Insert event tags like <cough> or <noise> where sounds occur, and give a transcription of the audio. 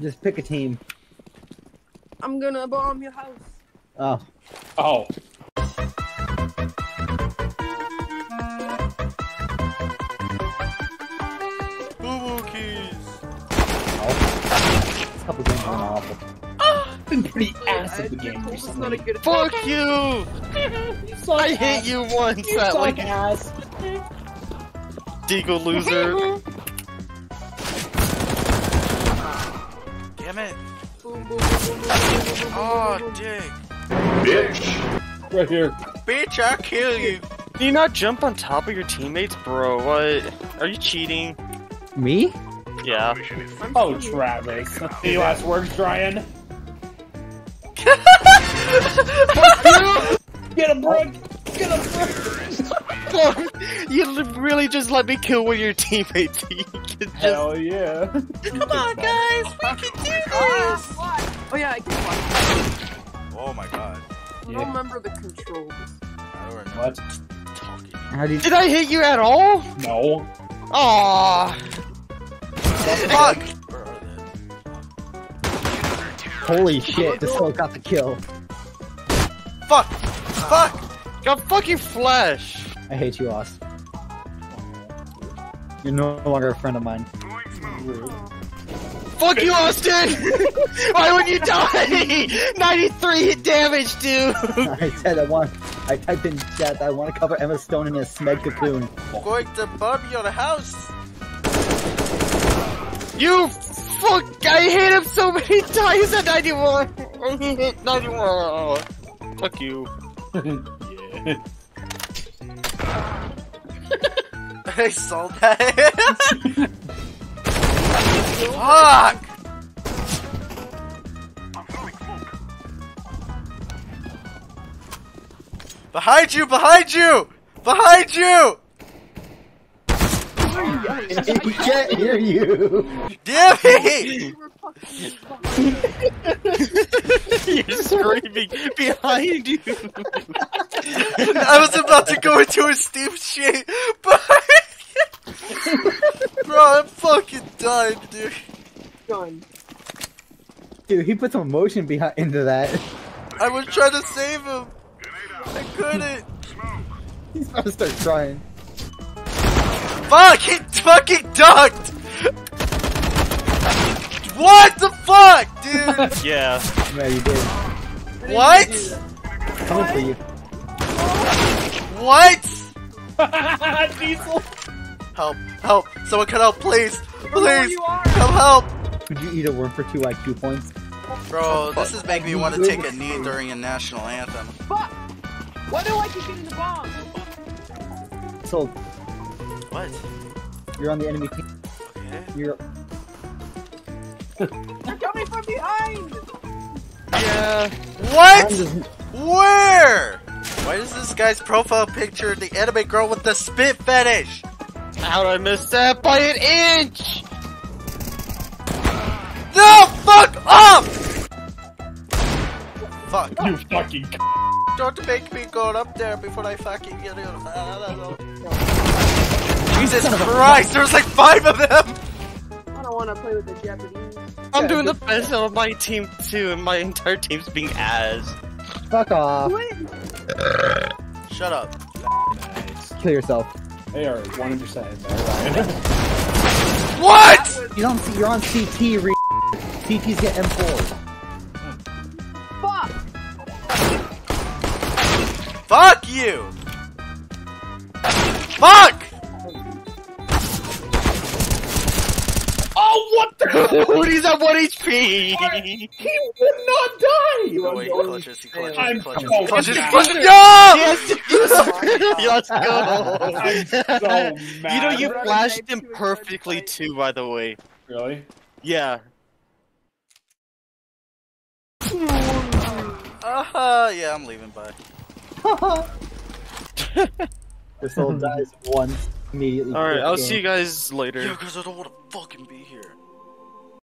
Just pick a team. I'm gonna bomb your house. Oh. Oh. Boo boo keys. Oh. This couple games went awful. Ah. Been pretty I- ass I- of the game Cole's recently. not a good Fuck you! <laughs> I hit you once, that suck like ass. Deagle loser. <laughs> Damn it! Boom, boom, boom, Oh, dick. Bitch. Right here. Bitch, I'll kill you. Can you not jump on top of your teammates, bro? What? Are you cheating? Me? Yeah. Oh, I'm Oh. Travis. Any last words, Ryan? <laughs> Get him, Brook! Get him, Brook! You really just let me kill one of your teammates. <laughs> You can just- Hell yeah. Come on, guys, we can do this. Oh, what? Oh yeah, I can watch. Oh my god. I don't remember the controls. What? Talking. How do you... Did I hit you at all? No. Aww. Fuck. Holy shit, this one got the kill. Fuck. Fuck. Got fucking flesh. I hate you, Oz. You're no longer a friend of mine. Fuck you, Austin! <laughs> Why would you die? <laughs> 93 hit damage, dude! <laughs> I said I want. I typed in chat that I want to cover Emma Stone in a smeg cocoon. I'm going to bomb your house! You fuck! I hit him so many times at 91! 91! Fuck you. yeah. <laughs> I saw that. Fuck! Behind you! Behind you! Behind you! he can't hear you. Damn it! You were fucking <laughs> You're screaming behind you. <laughs> I was about to go into a steep shit, but bro, I'm fucking dying, dude. gun. Dude, he put some emotion behind into that. I was trying to save him. I couldn't. <laughs> He's about to start trying. Fuck! He fucking ducked. What the fuck, dude? <laughs> yeah. Yeah, you did. What? do. Coming for you. What? <laughs> Diesel! Help! Help! Someone can help, please! Please! Come help! Could you eat a worm for two IQ points? Bro, this is making me want to take a knee during a national anthem. Fuck! Why do I keep getting the bomb? So, What? you're on the enemy team. Okay. You're. <laughs> They're coming from behind! Yeah. What? Where? Why is this guy's profile picture the anime girl with the spit fetish? How'd I miss that by an inch? No, fuck off! Fuck. You fucking c- Don't make me go up there before I fucking get in. Jesus <laughs> Christ, there's like five of them! I don't wanna play with the Japanese. I'm Yeah, doing the best on my team too, and my entire team's being ass. Fuck off. Wait! Shut up. Nice. Kill yourself. They are 100% in there, <laughs> What? You don't see. You're on CT. Re- CT's get M4. Fuck! Fuck you! Fuck! <laughs> what? He's at 1 HP! he would not die! Oh, wait, he clutches, he clutches, I'm clutches, so he clutches, he mad. clutches. No! Yes! <laughs> Let's I'm go! so mad. You know, you flashed him perfectly too, by the way. Really? Yeah. Uh-huh, yeah, I'm leaving, bye. <laughs> this soul dies once immediately. Alright, I'll game. see you guys later. Yeah, because I don't want to fucking be here.